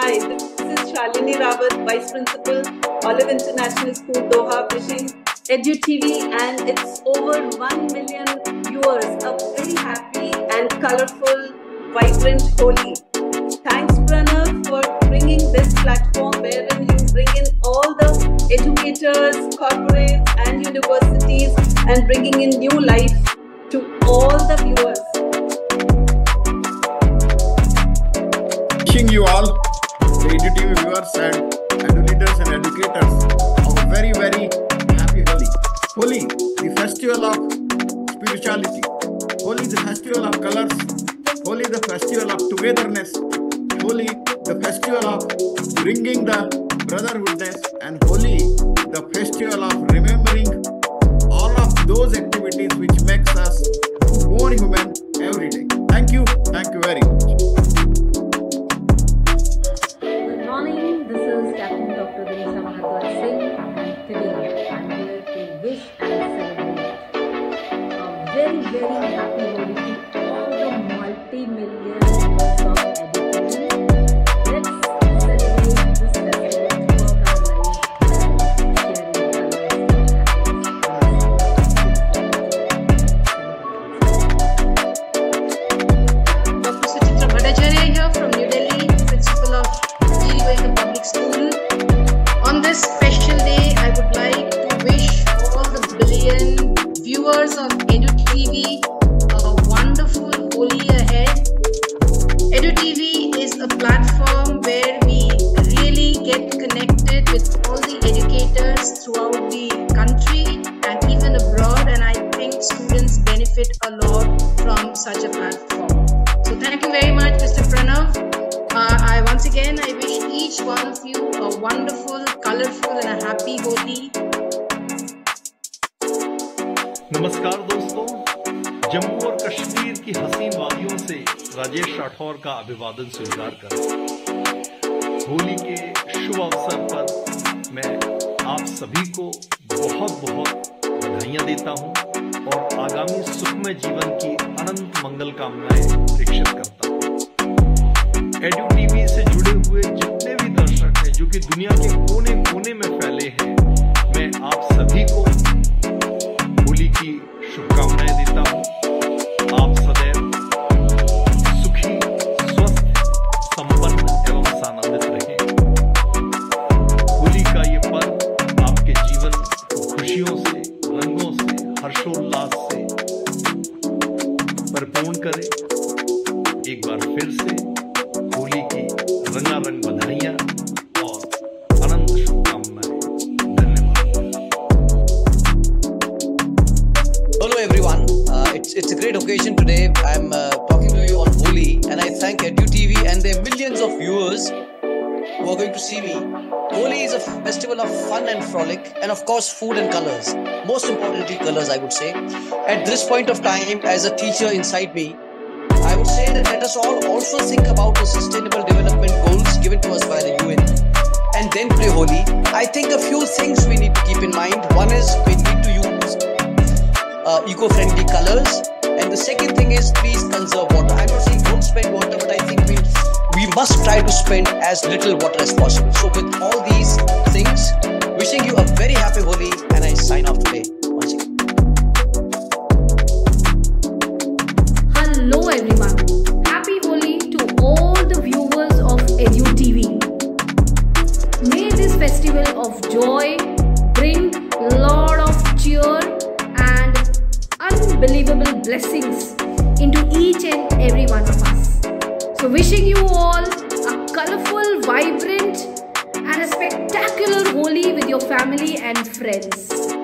Hi, this is Shalini Rawat, Vice Principal, Olive International School, Doha, wishing EduTV and its over 1 million viewers a very happy and colorful, vibrant Holi. Thanks, Pranav, for bringing this platform wherein you bring in all the educators, corporates, and universities and bringing in new life to all the viewers. Wishing you all, the viewers and edu leaders and educators, a very, very happy Holi. Holi, the festival of spirituality. Holi, the festival of colors. Holi, the festival of togetherness. Holi, the festival of bringing the brotherhoodness. And Holi, the festival of remembering all of those very happy with all the educators throughout the country and even abroad, and I think students benefit a lot from such a platform. So thank you very much, Mr. Pranav. Uh, I once again I wish each one of you a wonderful, colorful, and a happy Holi. नमस्कार दोस्तों जम्मू और कश्मीर की हसीन वादियों से राजेश राठौर का अभिवादन स्वीकार करें होली के शुभ अवसर पर मैं आप सभी को बहुत बहुत बधाइयाँ देता हूँ और आगामी सुखमय जीवन की अनंत मंगल कामनाएँ प्रेषित करता हूँ। एडू टीवी से जुड़े हुए जितने भी दर्शक हैं, जो कि दुनिया के कोने कोने में फैले हैं, मैं आप सभी को होली की शुभकामनाएँ देता हूँ। आप सदैव सुखी, स्वस्थ, संपन्न एवं रहें। से। पर करें। एक बार फिर से होली की रंगारंग बधाइयाँ और अनंत शुभकामनाएँ। धन्यवाद। Hello everyone it's great occasion I am going to see me. Holi is a festival of fun and frolic, and of course, food and colors. Most importantly, colors, I would say. At this point of time, as a teacher inside me, I would say that let us all also think about the sustainable development goals given to us by the UN and then play Holi. I think a few things we need to keep in mind. One is we need to use uh, eco-friendly colors, and the second thing is please conserve water. I'm not saying don't spend must try to spend as little water as possible. So with all these things, wishing you a very happy Holi, and I sign off today once again. Hello everyone. Happy Holi to all the viewers of EduTV. May this festival of joy bring lot of cheer and unbelievable blessings into each and every one of us. So wishing you all a colorful, vibrant and a spectacular Holi with your family and friends.